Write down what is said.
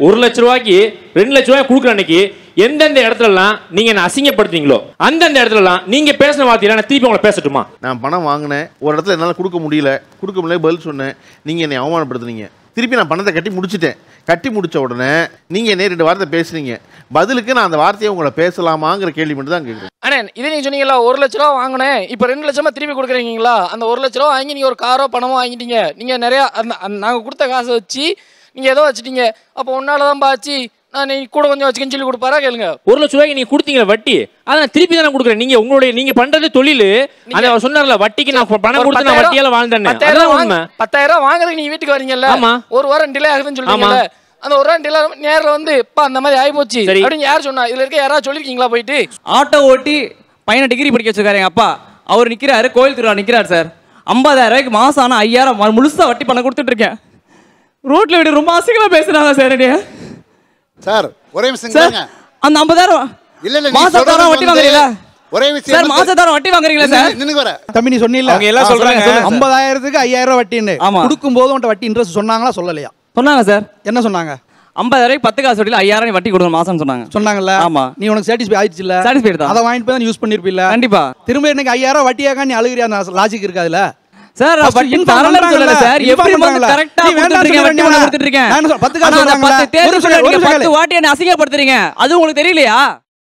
ஒரு லட்ச ரூபாய்க்கு ரெண்டு லட்ச ரூபாய் கொடுக்குற அன்னைக்கு எந்தெந்த இடத்துலலாம் நீங்க என்ன அசிங்கப்படுத்துறீங்களோ அந்தந்த இடத்துலலாம் நீங்க பேசின வார்த்தையில நான் திருப்பி உங்களை பேசட்டுமா? நான் பணம் வாங்கினேன். ஒரு இடத்துல என்னால் கொடுக்க முடியல. கொடுக்க முடியல பதில் சொன்னேன். நீங்கள் என்னை அவமானப்படுத்துனீங்க. திருப்பி நான் பணத்தை கட்டி முடிச்சிட்டேன். கட்டி முடிச்ச உடனே நீங்கள் என்ன ரெண்டு வார்த்தை பேசுனீங்க. பதிலுக்கு நான் அந்த வார்த்தையை உங்களை பேசலாமாங்கிற கேள்வி மட்டும் தான் கேட்குறேன் அண்ணே இதே நீங்க சொன்னீங்களா ஒரு லட்ச ரூபா வாங்கினேன். இப்போ ரெண்டு லட்சமா திருப்பி கொடுக்குறீங்களா அந்த ஒரு லட்ச ரூபா வாங்கி நீங்க ஒரு காரோ பணமோ வாங்கிட்டீங்க. நீங்க நிறைய அந்த அந்த நாங்க கொடுத்த காசை வச்சு நீங்க ஏதோ வச்சுட்டீங்க. அப்போ உன்னால தான் பாச்சு நான் நீ கூட கொஞ்சம் வச்சுக்கன்னு சொல்லி கொடுப்பாரா? கேளுங்க. ஒரு லட்ச ரூபாய்க்கு நீங்க கொடுத்தீங்க வட்டி அதை நான் திருப்பி தானே கொடுக்குறேன். நீங்க உங்களுடைய நீங்க பண்றது தொழில். அதை அவர் சொன்னார்ல வட்டிக்கு நான் பணம் கொடுத்து நான் பத்தாயிரம் வட்டியால வாழ்ந்தேன் பத்தாயிரம் உண்மை. பத்தாயிரம் வாங்குறதுக்கு நீங்க வீட்டுக்கு வரீங்கல்ல? ஆமா. ஒரு வாரம் டிலே ஆகுதுன்னு சொல்றீங்கல்ல? அந்த ஒரு டிலே நேர்ல வந்து இப்ப அந்த மாதிரி ஆகி போச்சு சரி. அப்படின்னு யார் சொன்னா? இதுல இருக்க யாராவது சொல்லிருக்கீங்களா போயிட்டு? ஆட்டோ ஓட்டி பையனை டிகிரி படிக்க வச்சிருக்காரு எங்க அப்பா. அவர் நிக்கிறாரு கோயில் திருவிழா நிக்கிறாரு சார். ஐம்பதாயிரம் ரூபாய்க்கு மாசம் ஆனா ஐயாயிரம் ம- முழுசா வட்டி பணம் கொடுத்துட்டு இருக்கேன். ரோட்ல விட ரொம்ப அசிங்கமா பேசுறாங்க சார் என்னைய சார் ஒரே நிமிஷம் சார். அந்த ஐம்பதாயிரம் இல்ல இல்ல மாசத்தாரம் வட்டி வாங்குறீங்களா? ஒரே விஷயம் சார் மாசத்தாரம் வட்டி வாங்குறீங்களா சார்? நின்னு- நின்னுக்கு வர. தம்பி நீ சொன்னீல்ல. அவங்க எல்லாம் சொல்றாங்க. ஐம்பதாயிரத்துக்கு ஐயாயிரம் ரூபாய் வட்டின்னு. ஆமா. கொடுக்கும்போது உன்ட்ட வட்டி இன்ட்ரெஸ்ட் சொன்னாங்களா சொல்லலையா? சொன்னாங்க சார். என்ன சொன்னாங்க? ஐம்பதாயிரம் பத்து காசு வட்டியில் ஐயாயிரம் வட்டி கொடுங்க மாசம்னு சொன்னாங்க. சொன்னாங்கல்ல? ஆமா. நீ உனக்கு சாட்டிஸ்ஃபை ஆயிடுச்சு இல்ல தான். அதை வாங்கிட்டு போய் தான் யூஸ் பண்ணிருப்பில்ல? கண்டிப்பா. திரும்ப எனக்கு ஐயாயிரம் ரூபாய் வட்டியாக்கா நீ அழுகிறியா? அந்த லாஜிக் இருக்காதுல்ல? சார் தரலன்னு சொல்லல சார். எப்படி வந்து. கரெக்டா சொல்ல வட்டி? கொடுத்துட்டு இருக்கேன் பத்து வாட்டி என்ன அசிங்கப்படுத்துறீங்க. அது உங்களுக்கு தெரியலையா?